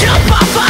jump off